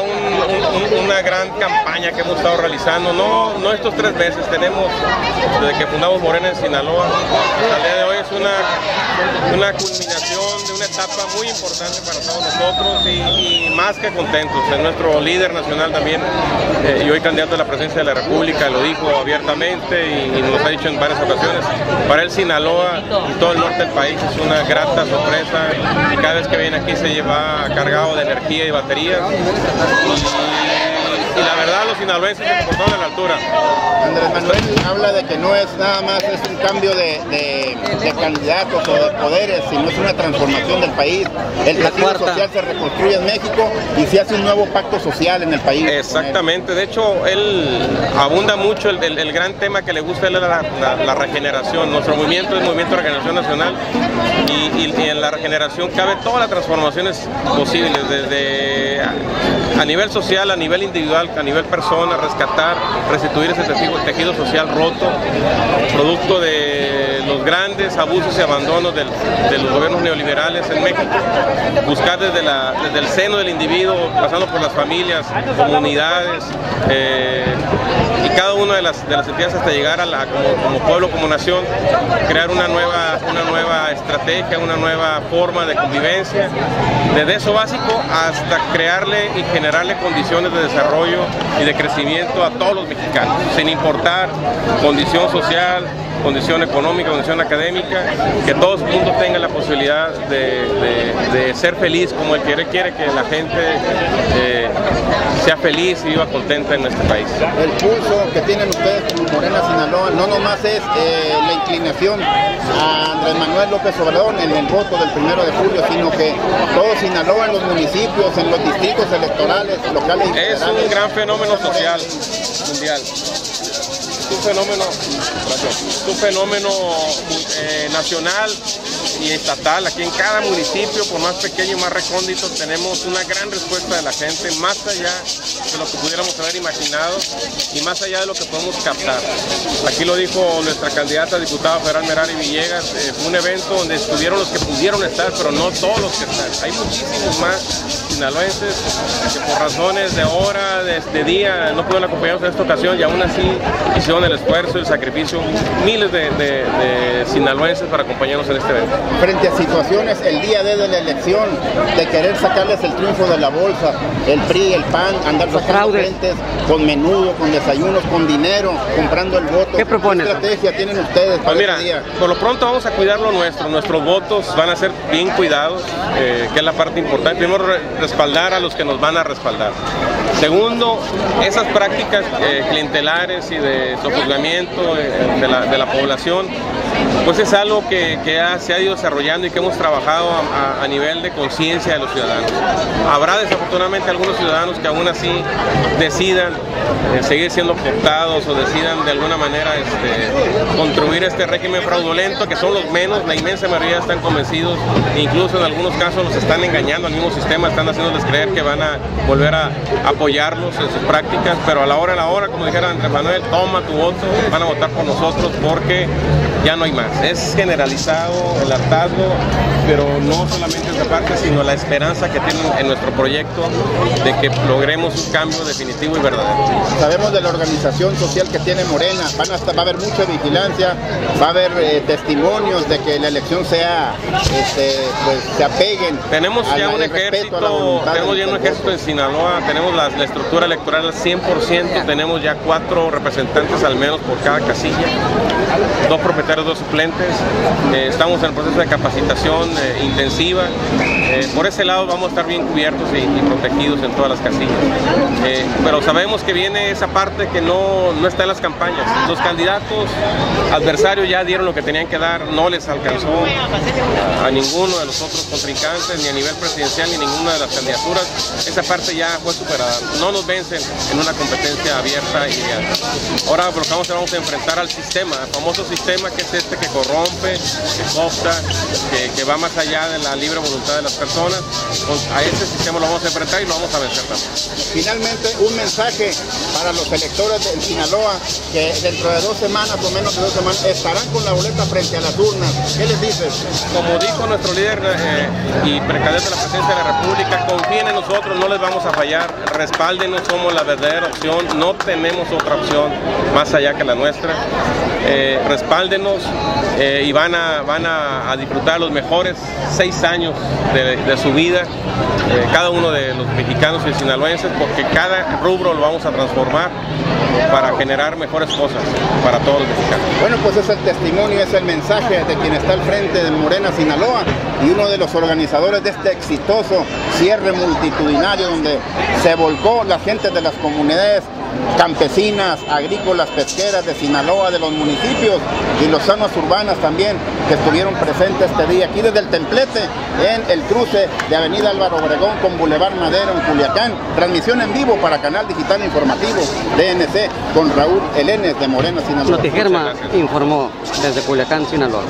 una gran campaña que hemos estado realizando, no, no estos tres meses, tenemos desde que fundamos Morena en Sinaloa, hasta día de es una, una culminación de una etapa muy importante para todos nosotros y, más que contentos. nuestro líder nacional también, eh, y hoy candidato a la presidencia de la República, lo dijo abiertamente y, nos ha dicho en varias ocasiones, para él Sinaloa y todo el norte del país es una grata sorpresa y cada vez que viene aquí se lleva cargado de energía y baterías la verdad los sinaloenses se comportaron a la altura. Andrés Manuel habla de que no es nada más es un cambio de, candidatos o de poderes, sino es una transformación del país. El tejido social se reconstruye en México y se hace un nuevo pacto social en el país. Exactamente, de hecho él abunda mucho el, gran tema que le gusta él la, regeneración. Nuestro movimiento es el Movimiento de Regeneración Nacional y, y en la regeneración cabe todas las transformaciones posibles, desde a nivel social, a nivel individual, a nivel persona, rescatar, restituir ese tejido, social roto, producto de los grandes abusos y abandonos de los gobiernos neoliberales en México, buscar desde, el seno del individuo, pasando por las familias, comunidades, eh, cada una de las, de las entidades hasta llegar a la, como, pueblo, como nación, crear una nueva, una nueva estrategia, una nueva forma de convivencia, desde eso básico hasta crearle y generarle condiciones de desarrollo y de crecimiento a todos los mexicanos, sin importar condición social, condición económica, condición académica, que todo el mundo tenga la posibilidad de, ser feliz como él quiere, quiere que la gente eh, sea feliz y viva contenta en nuestro país. El pulso que tienen ustedes como Morena Sinaloa no nomás es eh, la inclinación a Andrés Manuel López Obrador en el voto del primero de julio, sino que todo Sinaloa en los municipios, en los distritos electorales, locales y Es un gran fenómeno social mundial un fenómeno, un fenómeno eh, nacional y estatal. Aquí en cada municipio, por más pequeño y más recóndito, tenemos una gran respuesta de la gente, más allá de lo que pudiéramos haber imaginado y más allá de lo que podemos captar. Aquí lo dijo nuestra candidata diputada federal Merari Villegas, eh, fue un evento donde estuvieron los que pudieron estar, pero no todos los que están. Hay muchísimos más sinaloenses que por razones de hora, de, día, no pudieron acompañarnos en esta ocasión y aún así hicieron el esfuerzo, el sacrificio, miles de, de sinaloenses para acompañarnos en este evento frente a situaciones el día de, la elección de querer sacarles el triunfo de la bolsa, el PRI, el PAN, andar sacando gentes con menudo, con desayunos, con dinero, comprando el voto. ¿Qué proponen? ¿Qué estrategia tienen ustedes para pues mira, Por lo pronto vamos a cuidar lo nuestro, nuestros votos van a ser bien cuidados, eh, que es la parte importante. Primero, respaldar a los que nos van a respaldar. Segundo, esas prácticas eh, clientelares y de sojuzgamiento eh, de, la, de la población pues es algo que, se ha ido desarrollando y que hemos trabajado a, nivel de conciencia de los ciudadanos. Habrá desafortunadamente algunos ciudadanos que aún así decidan eh, seguir siendo cooptados o decidan de alguna manera este, contribuir a este régimen fraudulento, que son los menos, la inmensa mayoría están convencidos, incluso en algunos casos los están engañando al mismo sistema, están haciéndoles creer que van a volver a apoyarlos en sus prácticas, pero a la hora a la hora, como dijera Andrés Manuel, toma tu voto, van a votar por nosotros porque ya no hay más. Es generalizado el hartazgo, pero no solamente esa parte, sino la esperanza que tienen en nuestro proyecto de que logremos un cambio definitivo y verdadero. Sabemos de la organización social que tiene Morena, Van va a haber mucha vigilancia, va a haber eh, testimonios de que la elección sea, este, pues se apeguen. Tenemos ya un ejército, tenemos ya un ejército en Sinaloa, tenemos la, estructura electoral al 100%, tenemos ya cuatro representantes al menos por cada casilla, dos propietarios, dos suplentes, eh, estamos en el proceso de capacitación eh, intensiva, eh, por ese lado vamos a estar bien cubiertos y, protegidos en todas las casillas. pero sabemos que viene esa parte que no, no está en las campañas. Los candidatos adversarios ya dieron lo que tenían que dar, no les alcanzó a ninguno de los otros contrincantes, ni a nivel presidencial, ni ninguna de las candidaturas. Esa parte ya fue superada. No nos vencen en una competencia abierta y real. Ahora lo vamos a, enfrentar al sistema, el famoso sistema que es este que corrompe, que copta, que, que va más allá de la libre voluntad de las personas, pues a ese sistema lo vamos a enfrentar y lo vamos a vencer también. Finalmente, un mensaje para los electores de Sinaloa que dentro de dos semanas o menos de dos semanas estarán con la boleta frente a las urnas. ¿Qué les dices? Como dijo nuestro líder eh, y precadente de la presidencia de la República, confíen en nosotros, no les vamos a fallar, respáldenos, somos la verdadera opción, no tenemos otra opción más allá que la nuestra. Eh, respáldenos eh, y van a, van a, disfrutar los mejores seis años de, su vida, eh, cada uno de los mexicanos y sinaloenses, porque cada rubro lo vamos a transformar para generar mejores cosas para todos los mexicanos. Bueno, pues es el testimonio, es el mensaje de quien está al frente de Morena, Sinaloa, y uno de los organizadores de este exitoso cierre multitudinario donde se volcó la gente de las comunidades campesinas, agrícolas, pesqueras de Sinaloa, de los municipios y los zonas urbanas también que estuvieron presentes este día aquí desde el templete en el cruce de Avenida Álvaro Obregón con Boulevard Madero en Culiacán. Transmisión en vivo para Canal Digital Informativo DNC con Raúl Elenes de Morena, Sinaloa. Notigerma informó desde Culiacán, Sinaloa.